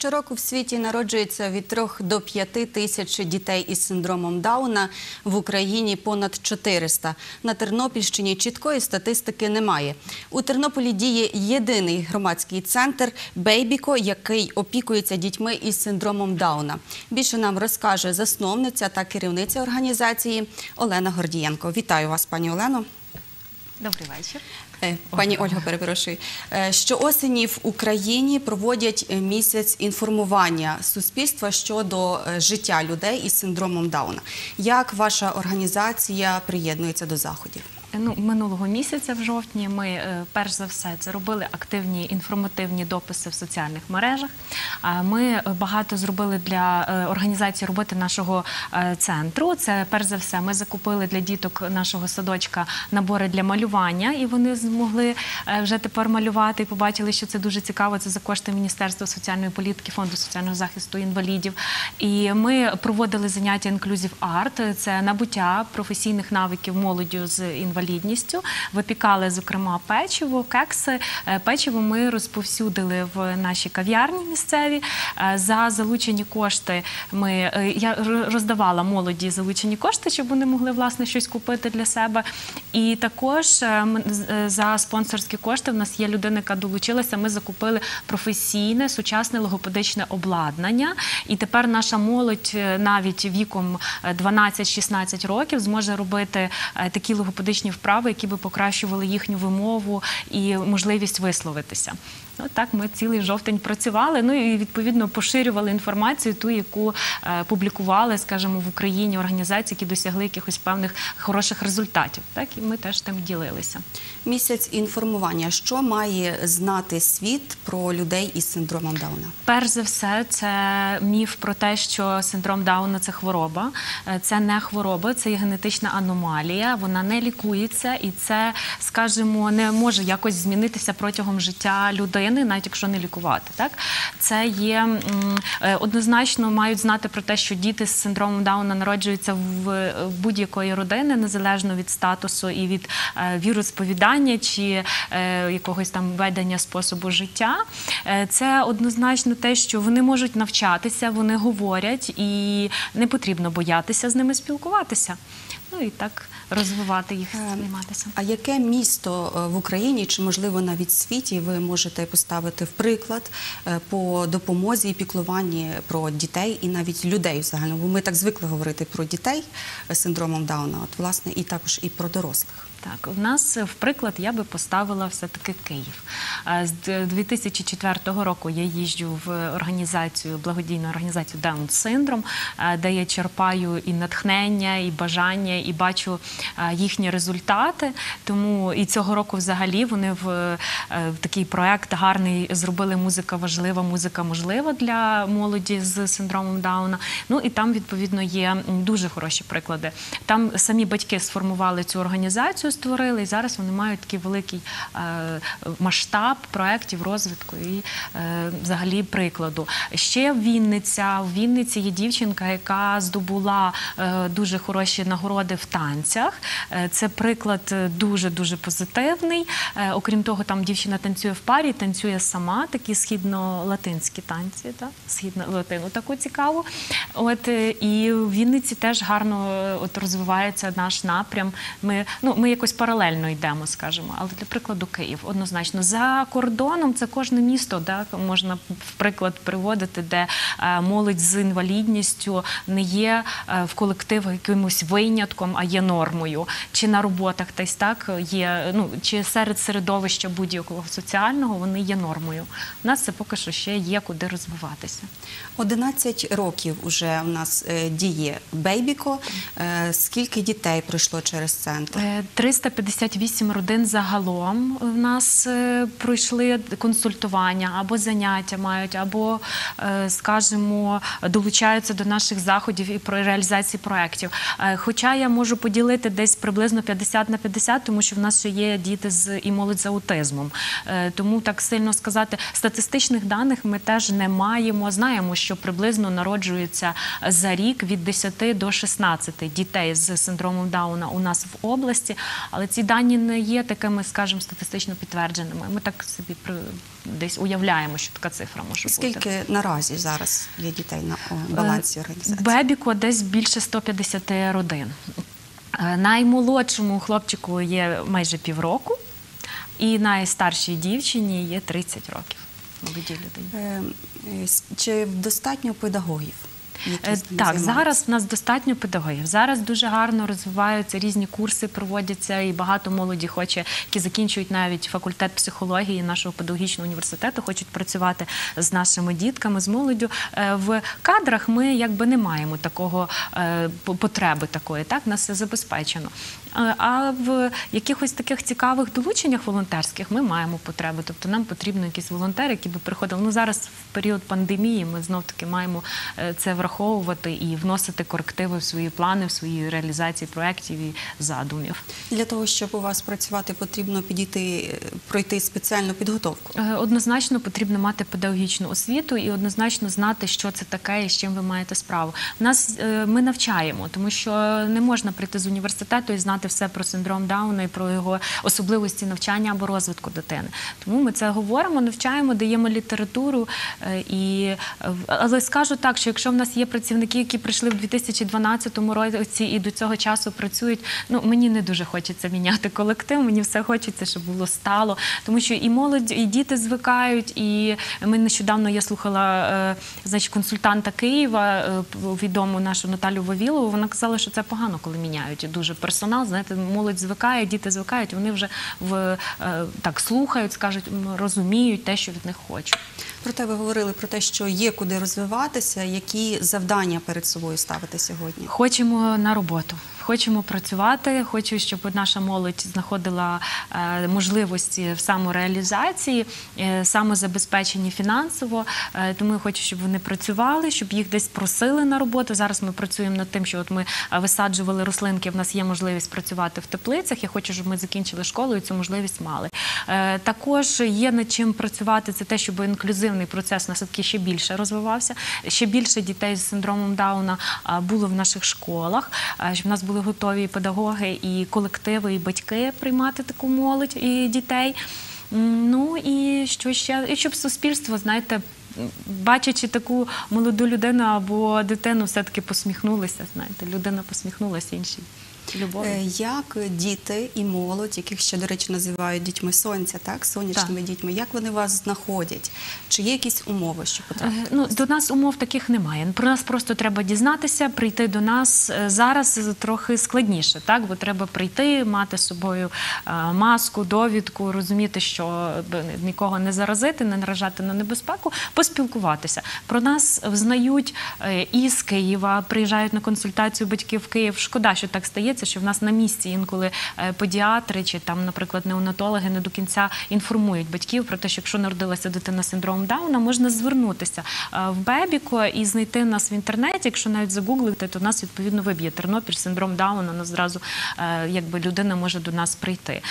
Щороку в світі народжується від 3 до 5 тисяч дітей із синдромом Дауна. В Україні понад 400. На Тернопільщині чіткої статистики немає. У Тернополі діє єдиний громадський центр Бейбіко, який опікується дітьми із синдромом Дауна. Більше нам розкаже засновниця та керівниця організації Олена Гордієнко. Вітаю вас, пані Олено. Добрий вечір. Е, Пані Ольга, перепрошую. Е, Щоосені в Україні проводять е, місяць інформування суспільства щодо е, життя людей із синдромом Дауна. Як ваша організація приєднується до заходів? Ну, минулого місяця, в жовтні, ми е, перш за все це робили активні інформативні дописи в соціальних мережах. Ми багато зробили для е, організації роботи нашого е, центру. Це перш за все, ми закупили для діток нашого садочка набори для малювання, і вони змогли е, вже тепер малювати і побачили, що це дуже цікаво. Це за кошти Міністерства соціальної політики, фонду соціального захисту інвалідів. І ми проводили заняття інклюзів арт. Це набуття професійних навиків молоддю з інвалідністю. Випікали, зокрема, печиво, кекси. Е, Печиво ми розповсюдили в нашій кав'ярні місцеві. Е, За залучені кошти ми е, я роздавала молоді залучені кошти, щоб вони могли власне щось купити для себе. І також за спонсорські кошти в нас є людина, яка долучилася. Ми закупили професійне сучасне логопедичне обладнання. І тепер наша молодь навіть віком е, 12-16 років зможе робити такі логопедичні вправи, які би покращували їхню вимову і можливість висловитися. Ну так ми цілий жовтень працювали. Ну і відповідно поширювали інформацію, ту, яку е, публікували, скажімо, в Україні організації, які досягли якихось певних хороших результатів. Так і ми теж тим ділилися. Місяць інформування. Що має знати світ про людей із синдромом Дауна? Перш за все, це міф про те, що синдром Дауна це хвороба. Е, Це не хвороба, це є генетична аномалія. Вона не лікується, і це, скажімо, не може якось змінитися протягом життя людини, навіть якщо не лікувати. Так це є е, однозначно мають знати про те, що діти з синдромом Дауна народжуються в будь-якої родини, незалежно від статусу і від е, віросповідання чи е, якогось там ведення способу життя. Це однозначно те, що вони можуть навчатися, вони говорять, і не потрібно боятися з ними спілкуватися. Ну і так розвивати їх, Е, займатися. А яке місто е, в Україні чи можливо навіть в світі ви можете поставити в приклад е, по допомозі і піклуванні про дітей і навіть людей взагалі? Бо ми так звикли говорити про дітей з синдромом Дауна, от власне, і також і про дорослих. Так, в нас е, в приклад я би поставила все-таки Київ. З 2004 року я їжджу в організацію, благодійну організацію Даун Синдром, де я черпаю і натхнення, і бажання, і бачу їхні результати. Тому і цього року взагалі вони в, е, в такий проект гарний зробили музика важлива, музика можлива для молоді з синдромом Дауна. Ну і там відповідно є дуже хороші приклади. Там самі батьки сформували цю організацію, створили, і зараз вони мають такий великий е, масштаб проєктів розвитку і е, взагалі прикладу. Ще Вінниця. В Вінниці є дівчинка, яка здобула е, дуже хороші нагороди в танцях. Це приклад дуже дуже позитивний. Окрім того, там дівчина танцює в парі, танцює сама, такі східно-латинські танці, так? східно-латину таку цікаву. І в Вінниці теж гарно розвивається наш напрям. Ми ну ми якось паралельно йдемо, скажімо. Але для прикладу, Київ однозначно за кордоном це кожне місто, так можна в приклад приводити, де е, молодь з інвалідністю не є е, в колективах якимось винятком, а є нормою. Чи на роботах десь так є, ну чи серед середовища будь-якого соціального вони є нормою. У нас це поки що ще є куди розвиватися. 11 років уже у нас е, діє Бейбіко. Скільки дітей пройшло через центр? Е, 358 родин загалом в нас е, пройшли консультування або заняття мають, або, е, скажімо, долучаються до наших заходів і про реалізації проєктів. Е, Хоча я можу поділити десь приблизно 50 на 50, тому що в нас ще є діти з і молодь з аутизмом. Тому так сильно сказати, статистичних даних ми теж не маємо. Знаємо, що приблизно народжується за рік від 10 до 16 дітей з синдромом Дауна у нас в області. Але ці дані не є такими, скажімо, статистично підтвердженими. Ми так собі десь уявляємо, що така цифра може бути. Скільки наразі зараз є дітей на балансі організації? Бебіку десь більше 150 родин. Е, Наймолодшому хлопчику є майже півроку, і найстаршій дівчині є 30 років. Молодій людині. Е, е, Чи достатньо педагогів? Які Е, Так, зараз в нас достатньо педагогів. Зараз дуже гарно розвиваються різні курси, проводяться, і багато молоді хоче, які закінчують навіть факультет психології нашого педагогічного університету, хочуть працювати з нашими дітками, з молоддю. Е, В кадрах ми якби не маємо такого е, потреби такої. Так, нас все забезпечено. Е, А в якихось таких цікавих долученнях волонтерських ми маємо потреби. Тобто нам потрібно якісь волонтери, які би приходили. Ну зараз в період пандемії ми знов таки маємо е, це враховувати і вносити корективи в свої плани, в свої реалізації проєктів і задумів. Для того, щоб у вас працювати, потрібно підійти, е, пройти спеціальну підготовку. Однозначно потрібно мати педагогічну освіту і однозначно знати, що це таке і з чим ви маєте справу. Нас ми навчаємо, тому що не можна прийти з університету і знати все про синдром Дауна і про його особливості навчання або розвитку дитини. Тому ми це говоримо, навчаємо, даємо літературу. е, І, але скажу так, що якщо в нас є працівники, які прийшли в 2012 році і до цього часу працюють, ну мені не дуже хочеться міняти колектив. Мені все хочеться, щоб було стало, тому що і молодь, і діти звикають. І ми нещодавно я слухала е, значить, консультанта Києва, е, відому нашу Наталю Вавілову. Вона казала, що це погано, коли міняють дуже персонал. Знаєте, молодь звикає, діти звикають. Вони вже в е, так слухають, скажуть, розуміють те, що від них хочуть. Проте ви говорили про те, що є куди розвиватися, які завдання перед собою ставити сьогодні. Хочемо на роботу. Хочемо працювати. Хочу, щоб наша молодь знаходила е, можливості в самореалізації, е, самозабезпеченні фінансово. Е, тому я хочу, щоб вони працювали, щоб їх десь просили на роботу. Зараз ми працюємо над тим, що от ми висаджували рослинки. В нас є можливість працювати в теплицях. Я хочу, щоб ми закінчили школу і цю можливість мали. Також є над чим працювати. Це те, щоб інклюзивний процес на садки ще більше розвивався, ще більше дітей з синдромом Дауна було в наших школах, щоб в нас були готові і педагоги, і колективи, і батьки приймати таку молодь і дітей. Ну і що ще, і щоб суспільство, знаєте. Бачачи таку молоду людину або дитину, все-таки посміхнулися. Знаєте, людина посміхнулася іншій любові. Е, Як діти і молодь, яких ще, до речі, називають дітьми сонця, так, сонячними дітьми, як вони вас знаходять? Чи є якісь умови, що потрапити? Е, Ну, до нас умов таких немає. Про нас просто треба дізнатися, прийти до нас Е, зараз трохи складніше, так? Бо треба прийти, мати з собою маску, довідку, розуміти, що нікого не заразити, не наражати на небезпеку, поспілкуватися. Про нас взнають е, і з Києва, приїжджають на консультацію батьки в Київ. Шкода, що так стається, що в нас на місці інколи е, педіатри чи там, наприклад, неонатологи не до кінця інформують батьків про те, що якщо народилася дитина з синдромом Дауна, можна звернутися е, в Бебіко і знайти нас в інтернеті. Якщо навіть загуглити, то нас відповідно виб'є Тернопіль, синдром Дауна. Нас зразу е, якби людина може до нас прийти.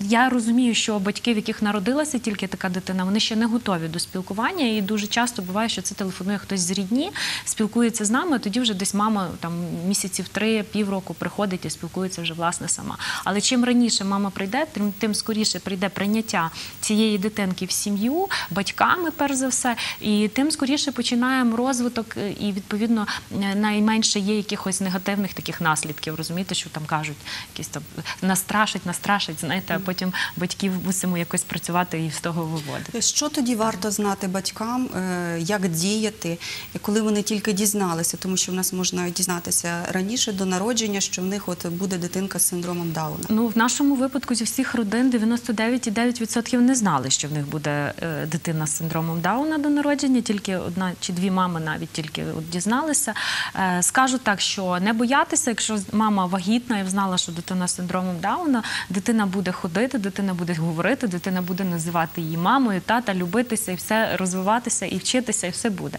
Я розумію, що батьки, в яких народилася тільки така дитина, вони ще не готові до спілкування, і дуже часто буває, що це телефонує хтось з рідні, спілкується з нами. Тоді вже десь мама там місяців три, півроку приходить і спілкується вже власне сама. Але чим раніше мама прийде, тим, тим скоріше прийде прийняття цієї дитинки в сім'ю, батьками, перш за все, і тим скоріше починаємо розвиток, е, і відповідно е, найменше є якихось негативних таких наслідків. Розумієте, що там кажуть, якісь там настрашить, настрашить, знаєте, а потім батьків мусимо якось працювати і з того виводити. Що тоді варто знати батькам, е, як діяти, коли вони тільки дізналися, тому що в нас можна дізнатися раніше до народження, що в них от буде дитинка з синдромом Дауна. Ну, в нашому випадку зі всіх родин 99,9% не знали, що в них буде е, дитина з синдромом Дауна до народження. Тільки одна чи дві мами навіть тільки от дізналися. Е, скажу так, що не боятися, якщо мама вагітна і знала, що дитина з синдромом Дауна, дитина буде ходити, дитина буде говорити, дитина буде називати її мамою, тата, любитися і все розвиватися і вчитися, і все буде.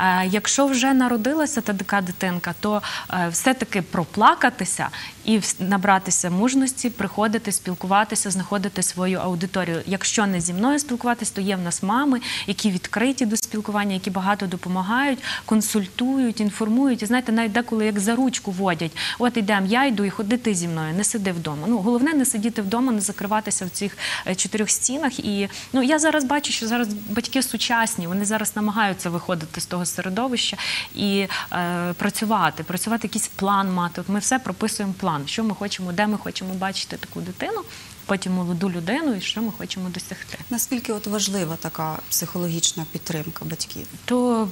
Е, якщо вже народилася та така дитинка, то е, все-таки проплакати. Поплакатися і набратися мужності, приходити, спілкуватися, знаходити свою аудиторію. Якщо не зі мною спілкуватися, то є в нас мами, які відкриті до спілкування, які багато допомагають, консультують, інформують. І знаєте, навіть деколи як за ручку водять. От ідемо, я йду і ходи ти зі мною, не сиди вдома. Ну головне не сидіти вдома, не закриватися в цих е, чотирьох стінах. І ну я зараз бачу, що зараз батьки сучасні, вони зараз намагаються виходити з того середовища і е, працювати, працювати якийсь план мати. От ми все прописуємо план, що ми хочемо, де ми хочемо бачити таку дитину, потім молоду людину, і що ми хочемо досягти. Наскільки от важлива така психологічна підтримка батьків? то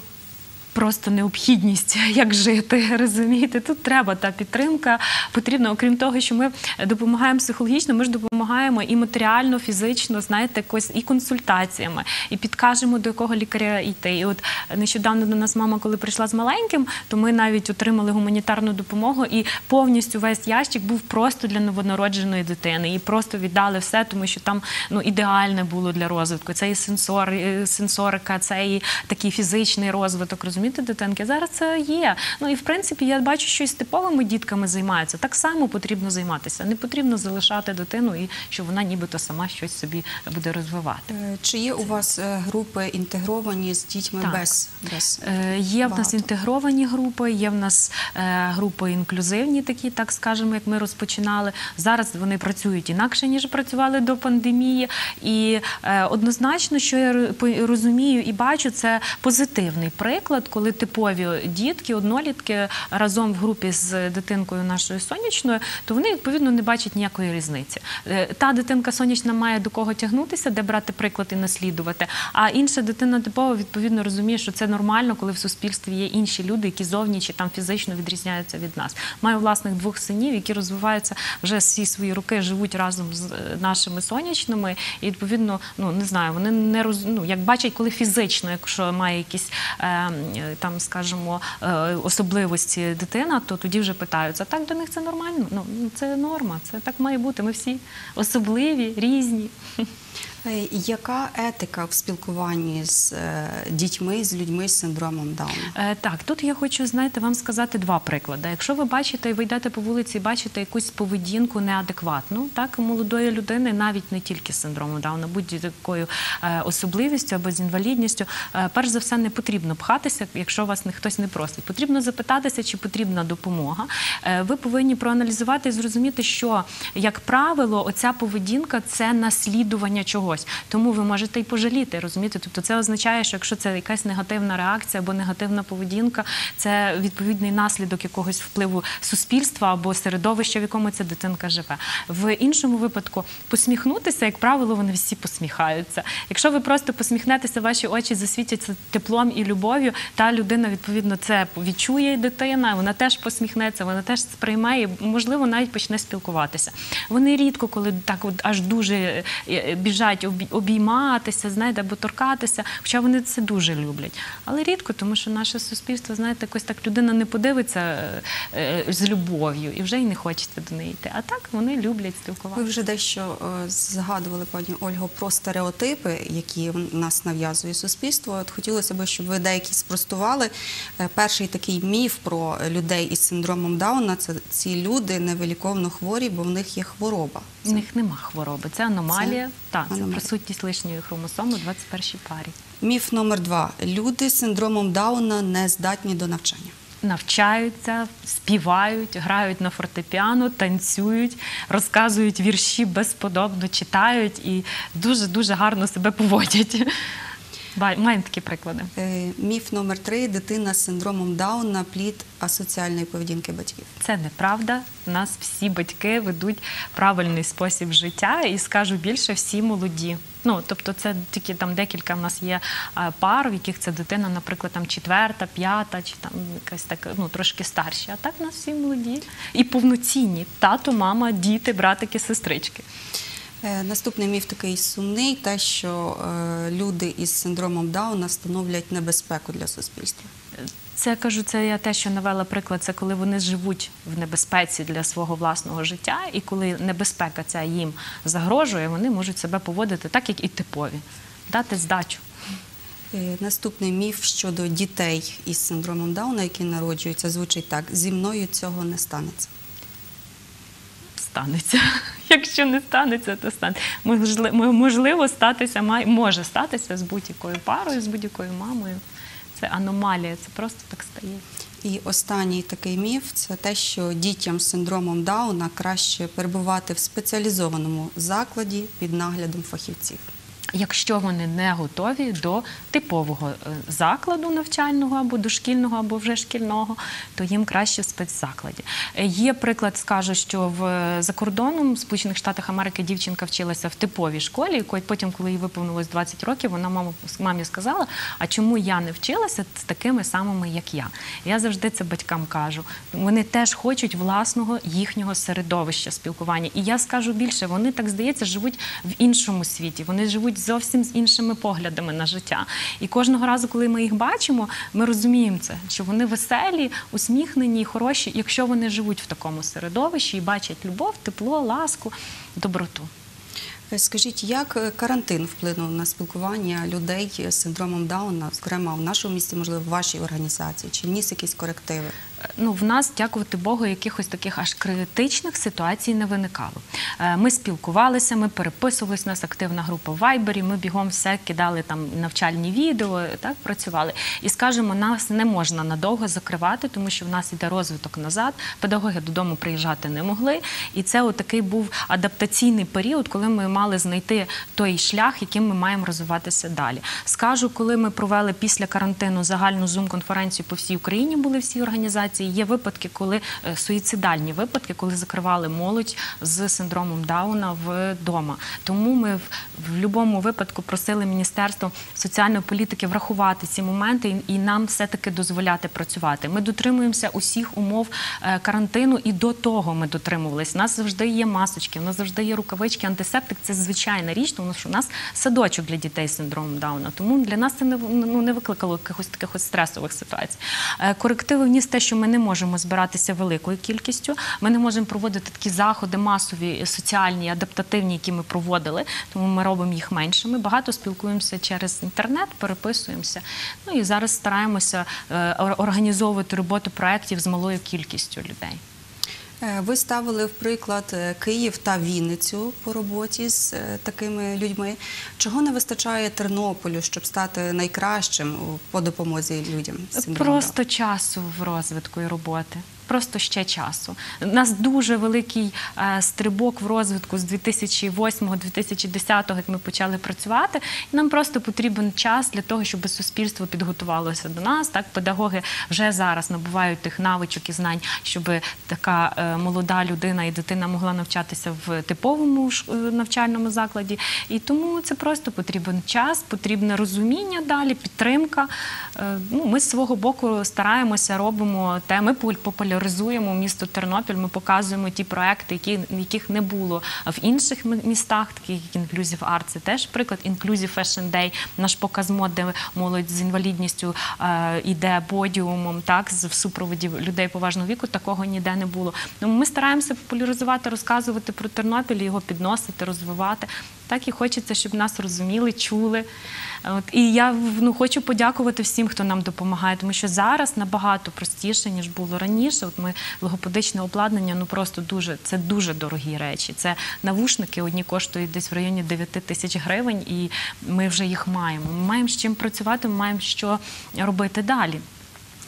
просто необхідність, як жити, розумієте? Тут треба та підтримка потрібна. Окрім того, що ми допомагаємо психологічно, ми ж допомагаємо і матеріально, фізично, знаєте, якось і консультаціями, і підкажемо, до якого лікаря йти. І от нещодавно до нас мама, коли прийшла з маленьким, то ми навіть отримали гуманітарну допомогу, і повністю весь ящик був просто для новонародженої дитини. І просто віддали все, тому що там ну ідеальне було для розвитку. Це і і сенсорика, це і такий фізичний розвиток. Розумієте, дитинки. Зараз це є. Ну і в принципі я бачу, що і з типовими дітками займаються. Так само потрібно займатися. Не потрібно залишати дитину і щоб вона нібито сама щось собі буде розвивати. Е, Чи є у вас е, групи інтегровані з дітьми Так. без, без Е, Є в нас інтегровані групи, є в нас групи інклюзивні, такі, так скажемо, як ми розпочинали. Зараз вони працюють інакше, ніж працювали до пандемії. І однозначно, що я ро- розумію і бачу, це позитивний приклад, коли типові дітки, однолітки разом в групі з дитинкою нашою сонячною, то вони відповідно не бачать ніякої різниці. Е, Та дитинка сонячна має до кого тягнутися, де брати приклад і наслідувати. А інша дитина типова відповідно розуміє, що це нормально, коли в суспільстві є інші люди, які зовні чи там фізично відрізняються від нас. Маю власних двох синів, які розвиваються вже всі свої роки, живуть разом з е, нашими сонячними. І відповідно, ну не знаю, вони не роз... ну, як бачать, коли фізично, якщо має якісь е, там, скажімо, е, особливості дитина, то тоді вже питаються. Так до них це нормально? Ну це норма, це так має бути. Ми всі особливі, різні. Е, Яка етика в спілкуванні з е, дітьми, з людьми з синдромом Дауна? Е, Так, тут я хочу, знаєте, вам сказати два приклади. Якщо ви бачите, ви йдете по вулиці і бачите якусь поведінку неадекватну, так, молодої людини, навіть не тільки з синдромом Дауна, будь-якою особливістю або з інвалідністю, перш за все, не потрібно пхатися, якщо вас хтось не просить. Потрібно запитатися, чи потрібна допомога. Ви повинні проаналізувати і зрозуміти, що, як правило, оця поведінка це наслідування чогось. Тому ви можете і пожаліти, розумієте? Тобто це означає, що якщо це якась негативна реакція або негативна поведінка, це відповідний наслідок якогось впливу суспільства або середовища, в якому ця дитинка живе. В іншому випадку посміхнутися, як правило, вони всі посміхаються. Якщо ви просто посміхнетеся, ваші очі засвітяться теплом і любов'ю, та людина відповідно це відчує дитина, вона теж посміхнеться, вона теж сприймає, можливо, навіть почне спілкуватися. Вони рідко, коли так от аж дуже е, е, біжать обій- обійматися, знаєте, або торкатися, хоча вони це дуже люблять. Але рідко, тому що наше суспільство, знаєте, якось так людина не подивиться е, е, з любов'ю і вже й не хочеться до неї йти. А так вони люблять спілкуватися. Ви вже дещо е, згадували, пані Ольго, про стереотипи, які нас нав'язує суспільство. От хотілося б, щоб ви деякі спростували. Перший такий міф про людей із синдромом Дауна це ці люди невиліковно хворі, бо в них є хвороба. У них нема хвороби. Це аномалія. Це так, це аномалія. Присутність лишньої хромосоми у 21 парі. Міф номер два: люди з синдромом Дауна не здатні до навчання. Навчаються, співають, грають на фортепіано, танцюють, розказують вірші безподобно, читають і дуже дуже гарно себе поводять. Маємо такі приклади. Е, Міф номер три: дитина з синдромом Дауна плід асоціальної поведінки батьків. Це неправда. У нас всі батьки ведуть правильний спосіб життя, і скажу більше, всі молоді. Ну тобто, це тільки там декілька в нас є пар, в яких це дитина, наприклад, там четверта, п'ята, чи там якась така, ну трошки старші. А так у нас всі молоді і повноцінні. Тато, мама, діти, братики, сестрички. Е, Наступний міф такий сумний: те, що е, люди із синдромом Дауна становлять небезпеку для суспільства. Це я кажу, це я те, що навела приклад. Це коли вони живуть в небезпеці для свого власного життя, і коли небезпека ця їм загрожує, вони можуть себе поводити так, як і типові, дати здачу. Е, Наступний міф щодо дітей із синдромом Дауна, які народжуються, звучить так: зі мною цього не станеться. Станеться. Якщо не станеться, то стане. Можли- Можливо, статися може статися з будь-якою парою, з будь-якою мамою. Це аномалія, це просто так стає. І останній такий міф це те, що дітям з синдромом Дауна краще перебувати в спеціалізованому закладі під наглядом фахівців. Якщо вони не готові до типового е, закладу навчального або дошкільного, або вже шкільного, то їм краще в спецзакладі. Е, Є приклад, скажу, що в е, за кордоном в Сполучених Штатах Америки дівчинка вчилася в типовій школі. і Потім, коли їй виповнилось 20 років, вона маму мамі сказала: а чому я не вчилася з такими самими, як я? Я завжди це батькам кажу. Вони теж хочуть власного їхнього середовища спілкування. І я скажу більше, вони так здається, живуть в іншому світі. Вони живуть зовсім з іншими поглядами на життя. І кожного разу, коли ми їх бачимо, ми розуміємо це, що вони веселі, усміхнені, хороші, якщо вони живуть в такому середовищі і бачать любов, тепло, ласку, доброту. Е, Скажіть, як е, карантин вплинув на спілкування людей з синдромом Дауна, зокрема в нашому місті, можливо, в вашій організації? Чи вніс якісь корективи? Ну, в нас, дякувати Богу, якихось таких аж критичних ситуацій не виникало. Е, Ми спілкувалися, ми переписувалися, у нас активна група в Вайбері, ми бігом все кидали там навчальні відео, так працювали. І скажімо, нас не можна надовго закривати, тому що в нас іде розвиток назад. Педагоги додому приїжджати не могли. І це отакий був адаптаційний період, коли ми мали знайти той шлях, яким ми маємо розвиватися далі. Скажу, коли ми провели після карантину загальну зум-конференцію по всій Україні, були всі організації. Є випадки, коли е, суїцидальні випадки, коли закривали молодь з синдромом Дауна вдома. Тому ми в, в будь-якому випадку просили Міністерство соціальної політики врахувати ці моменти і, і нам все-таки дозволяти працювати. Ми дотримуємося усіх умов е, карантину, і до того ми дотримувалися. У нас завжди є масочки, у нас завжди є рукавички, антисептик це звичайна річ, тому що у нас садочок для дітей з синдромом Дауна. Тому для нас це не, ну, не викликало якихось таких ось стресових ситуацій. Е, Корективи вніс те, що ми не можемо збиратися великою кількістю. Ми не можемо проводити такі заходи масові, соціальні, адаптативні, які ми проводили, тому ми робимо їх меншими. Багато спілкуємося через інтернет, переписуємося. Ну і зараз стараємося е, організовувати роботу проєктів з малою кількістю людей. Е, Ви ставили в приклад е, Київ та Вінницю по роботі з е, такими людьми. Чого не вистачає Тернополю, щоб стати найкращим по допомозі людям Просто часу в розвитку і роботи. Просто ще часу. У нас дуже великий е, стрибок в розвитку з 2008-2010, як ми почали працювати. І нам просто потрібен час для того, щоб суспільство підготувалося до нас. Так, педагоги вже зараз набувають тих навичок і знань, щоб така е, молода людина і дитина могла навчатися в типовому е, навчальному закладі. І тому це просто потрібен час, потрібне розуміння далі, підтримка. Ну, ми з свого боку стараємося, робимо те. Ми пол- популяризуємо місто Тернопіль. Ми показуємо ті проекти, які яких не було в інших містах, таких як Inclusive Art. Це теж приклад Inclusive Fashion Day, наш показ мод, де молодь з інвалідністю е, іде подіумом, так з в супроводі людей поважного віку. Такого ніде не було. Тому ми стараємося популяризувати, розказувати про Тернопіль, його підносити, розвивати. Так і хочеться, щоб нас розуміли, чули. От і я ну хочу подякувати всім, хто нам допомагає, тому що зараз набагато простіше ніж було раніше. От ми логопедичне обладнання, ну просто дуже це дуже дорогі речі. Це навушники одні коштують десь в районі 9 тисяч гривень, і ми вже їх маємо. Ми маємо з чим працювати, ми маємо що робити далі.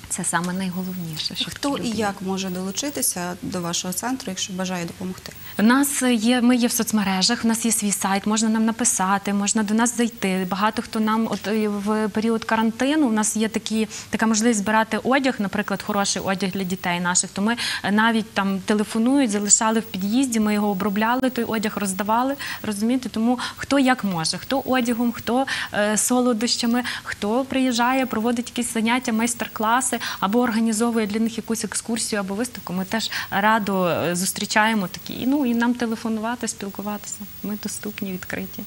Це саме найголовніше. Що Хто і як може долучитися до вашого центру, якщо бажає допомогти? У нас є, ми є в соцмережах, у нас є свій сайт, можна нам написати, можна до нас зайти. Багато хто нам от в період карантину у нас є такі, така можливість збирати одяг, наприклад, хороший одяг для дітей наших. То ми е, навіть там телефонують, залишали в під'їзді, ми його обробляли, той одяг роздавали. Розумієте? Тому хто як може, хто одягом, хто е, солодощами, хто приїжджає, проводить якісь заняття, майстер-класи або організовує для них якусь екскурсію або виставку. Ми теж радо е, зустрічаємо такі. Ну і нам телефонувати, спілкуватися. Ми доступні, відкриті.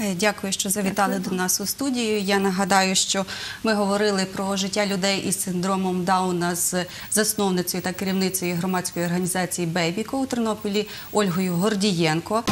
Е, Дякую, що завітали до нас у студію. Я нагадаю, що ми говорили про життя людей із синдромом Дауна з засновницею та керівницею громадської організації Бейбіко у Тернополі Ольгою Гордієнко.